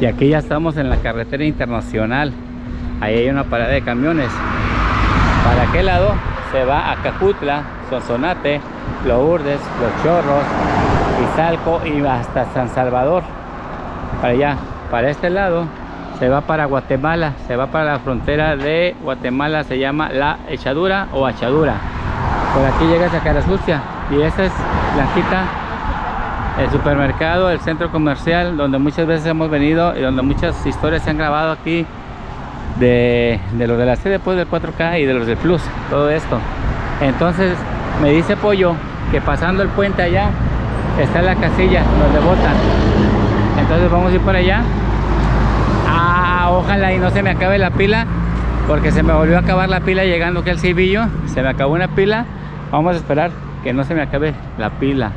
Y aquí ya estamos en la carretera internacional. Ahí hay una parada de camiones. Para aquel lado se va a Cajutla, Sonsonate, Lourdes, Los Chorros, Izalco y hasta San Salvador. Para allá. Para este lado se va para Guatemala, se va para la frontera de Guatemala, se llama La Echadura o Achadura. Por aquí llegas a Cara y esta es Blanquita, el supermercado, el centro comercial donde muchas veces hemos venido y donde muchas historias se han grabado aquí de, los de la serie después del 4K y de los del Plus, todo esto. Entonces me dice Pollo que pasando el puente allá está la casilla donde votan. Entonces vamos a ir para allá. Ah, ojalá y no se me acabe la pila porque se me volvió a acabar la pila llegando aquí al Cibillo. Se me acabó una pila. Vamos a esperar que no se me acabe la pila.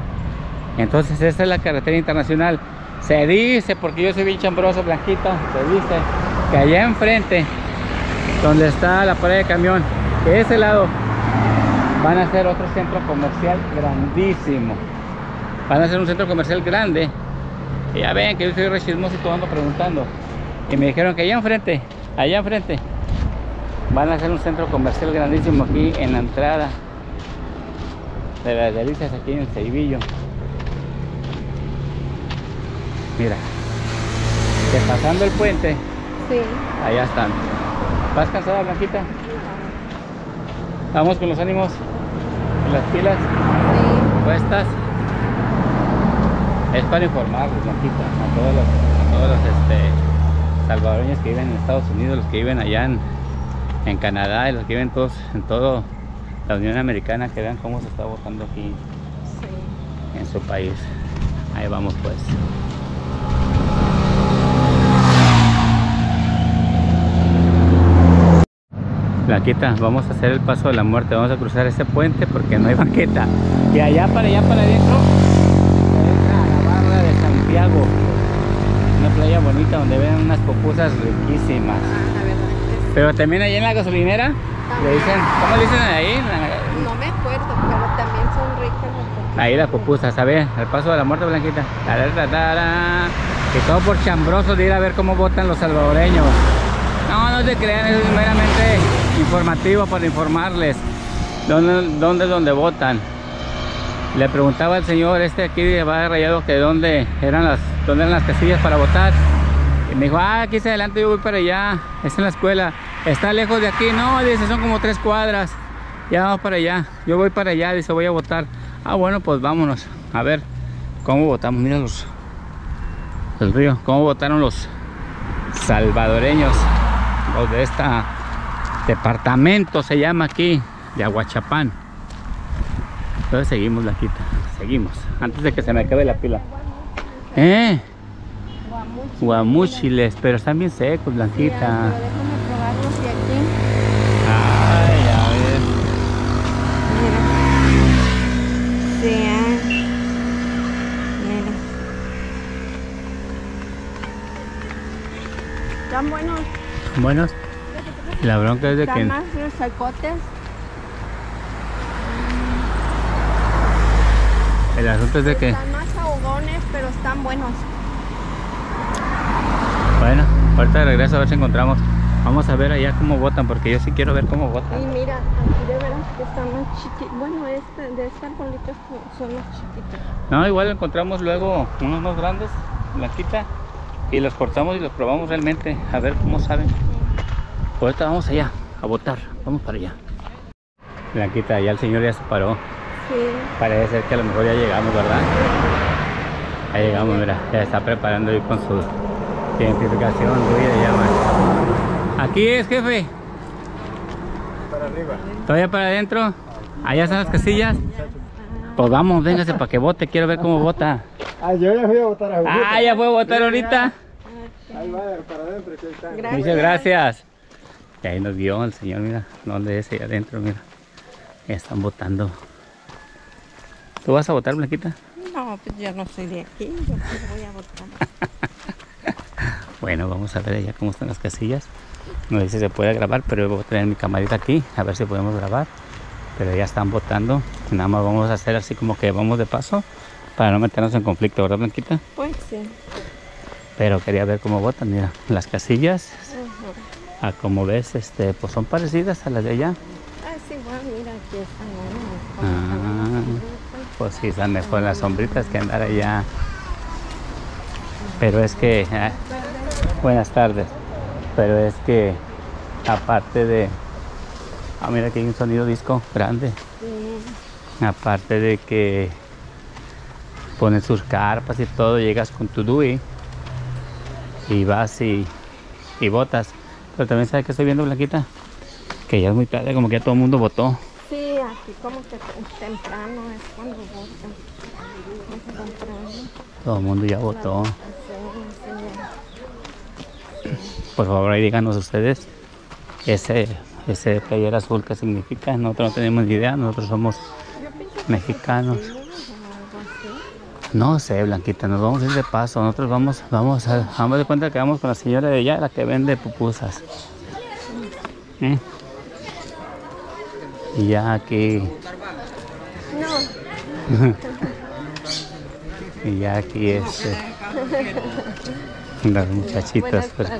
Entonces esta es la carretera internacional. Se dice, porque yo soy bien chambroso, blanquito, se dice que allá enfrente, donde está la pared de camión, que ese lado van a hacer otro centro comercial grandísimo. Van a hacer un centro comercial grande. Y ya ven que yo soy rechismoso y todo ando preguntando. Y me dijeron que allá enfrente, allá enfrente, van a hacer un centro comercial grandísimo aquí en la entrada de las delicias aquí en el Ceibillo. Mira, que pasando el puente, Sí. allá están. ¿Vas cansada, Blanquita? Vamos con los ánimos y las pilas Sí. puestas. Es para informarles, Blanquita, a todos los, a todos los este, salvadoreños que viven en Estados Unidos, los que viven allá en, en Canadá y los que viven todos en toda la Unión Americana, que vean cómo se está votando aquí Sí. en su país. Ahí vamos pues. Blanquita, vamos a hacer el paso de la muerte, vamos a cruzar ese puente porque no hay banqueta. Y allá para allá para adentro a la barra de Santiago. Una playa bonita donde ven unas pupusas riquísimas. Ah, la verdad que sí. Pero también allá en la gasolinera le dicen, ¿cómo le dicen ahí? No me acuerdo, pero también son ricas las pupusas. Ahí la pupusa, ¿sabes? Al paso de la muerte blanquita. Y todo por chambroso de ir a ver cómo votan los salvadoreños. No, no se crean, eso es meramente informativo para informarles dónde, dónde, dónde votan. Le preguntaba al señor este aquí de Valle Rayado que dónde eran las, dónde eran las casillas para votar. Y me dijo, ah, aquí hacia adelante yo voy para allá, es en la escuela. Está lejos de aquí, no, dice, son como tres cuadras. Ya vamos para allá, yo voy para allá, dice, voy a votar. Ah, bueno, pues vámonos. A ver, ¿cómo votamos? Mira los, el río, ¿cómo votaron los salvadoreños? Los de esta departamento se llama aquí, de Aguachapán. Entonces seguimos la quita, seguimos, antes de que se me acabe la pila. Eh, Guamuchi. guamúchiles, pero están bien secos, blanquita. Ay, a ver. Mira. Sí, ah. Mira. Están buenos. Buenos. La bronca es de que más resecotes. el asunto es de que Están más ahogones, pero están buenos. bueno, ahorita de regreso a ver si encontramos. Vamos a ver allá cómo votan porque yo sí quiero ver cómo Y votan. mira, aquí de veras que están más chiquitos. Bueno, este, de este arbolito son los chiquitos. No, igual encontramos luego unos más grandes, blanquita, y los cortamos y los probamos realmente a ver cómo saben. Ahorita vamos allá a votar, vamos para allá. Blanquita, ya el señor ya se paró. Sí. Parece ser que a lo mejor ya llegamos, ¿verdad? Ya llegamos, mira, ya está preparando ahí con su identificación, ruido de llama. Aquí es, jefe. Para arriba. ¿Todavía para adentro? Allá están las casillas. Pues vamos, véngase para que vote, quiero ver cómo vota. Ah, yo ya fui a votar a Julieta. Ah, ya fue a votar ahorita. Ahí va, para adentro. Muchas gracias. Y ahí nos vio el señor, mira, dónde es ahí adentro, mira. Ya están votando. ¿Tú vas a votar, Blanquita? No, pues yo no soy de aquí. Yo voy a votar. Bueno, vamos a ver allá cómo están las casillas. No sé si se puede grabar, pero yo voy a tener mi camarita aquí, a ver si podemos grabar. Pero ya están votando. Nada más vamos a hacer así como que vamos de paso para no meternos en conflicto, ¿verdad, Blanquita? Pues sí. Pero quería ver cómo votan, mira, las casillas, Ujú. a como ves, este, pues son parecidas a las de allá. Ah, sí, bueno, mira, aquí están. Ah. Pues sí, están mejor las sombritas que andar allá. Pero es que, ah, buenas tardes, pero es que aparte de, ah mira aquí hay un sonido disco grande, Sí. aparte de que ponen sus carpas y todo, llegas con tu DUI y vas y, y votas. Pero también sabes que estoy viendo, Blanquita, que ya es muy tarde, como que ya todo el mundo votó. Sí, aquí como que te- temprano es cuando votan. Temprano. Todo el mundo ya votó. Sí, sí, Por favor, ahí díganos ustedes ese, ese player azul qué significa. Nosotros no tenemos ni idea, nosotros somos mexicanos. que sí, o algo así. No sé, Blanquita, nos vamos a ir de paso. Nosotros vamos, vamos a, vamos de cuenta que vamos con la señora de allá, la que vende pupusas. ¿Eh? Y ya aquí, No, y ya aquí este, las muchachitas, buenas pues,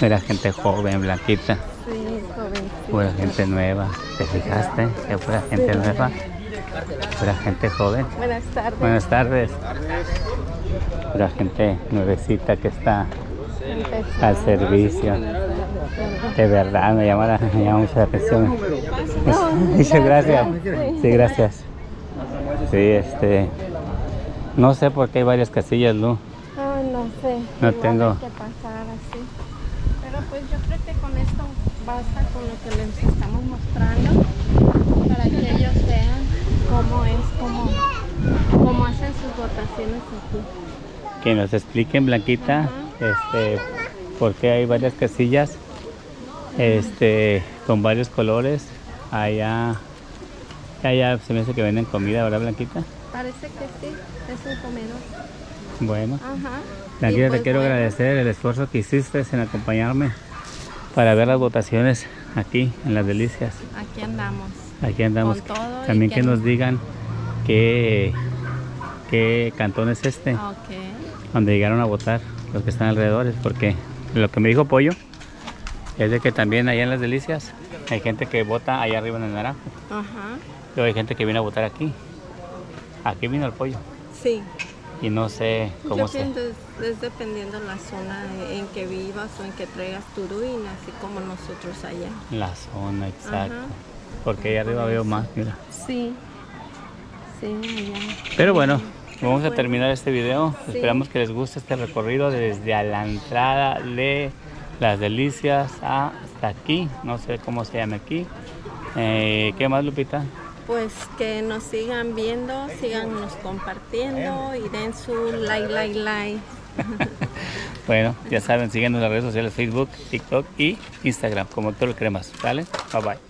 era gente joven, Blanquita. Sí, joven. Pura gente nueva, ¿te fijaste? Que fuera gente nueva, pura gente joven. Buenas tardes. Buenas tardes. Pura gente nuevecita que está Empezamos. al servicio. De verdad, me llama, la- me llama mucho la atención. Muchas gracias. Sí. Gracias. Sí, este. No sé por qué hay varias casillas, Lu. Ah, no sé. No tengo. Que pasar así. Pero pues yo creo que con esto basta con lo que les estamos mostrando para que ellos vean cómo es, cómo, cómo hacen sus votaciones aquí. Que nos expliquen, Blanquita, este, por qué hay varias casillas, este, con varios colores. Allá, allá se me hace que venden comida, ¿verdad, Blanquita? Parece que sí, es un comedor. Bueno, Ajá. Blanquita, Y, pues, te quiero bueno, agradecer el esfuerzo que hiciste en acompañarme para ver las votaciones aquí en Las Delicias. Aquí andamos. Aquí andamos. Con todo También que que- nos digan qué, qué cantón es este, Ah, donde llegaron a votar los que están alrededor, porque lo que me dijo Pollo es de que también allá en Las Delicias hay gente que vota allá arriba en el naranjo. Ajá. Luego hay gente que viene a votar aquí. Aquí vino el pollo. Sí. Y no sé cómo Yo se... pienso es, es dependiendo la zona en que vivas o en que traigas tu ruina, así como nosotros allá. La zona, exacto. Ajá. Porque ahí arriba veo más, mira. Sí. Sí, allá. Pero bueno, vamos a terminar este video. Sí. Esperamos que les guste este recorrido desde a la entrada de Las Delicias hasta aquí. No sé cómo se llama aquí. Eh, ¿Qué más, Lupita? Pues que nos sigan viendo, síganos compartiendo y den su like, like, like. Bueno, ya saben, síguenos en las redes sociales Facebook, TikTok y Instagram como Héctor Cremas. ¿Vale? Bye bye.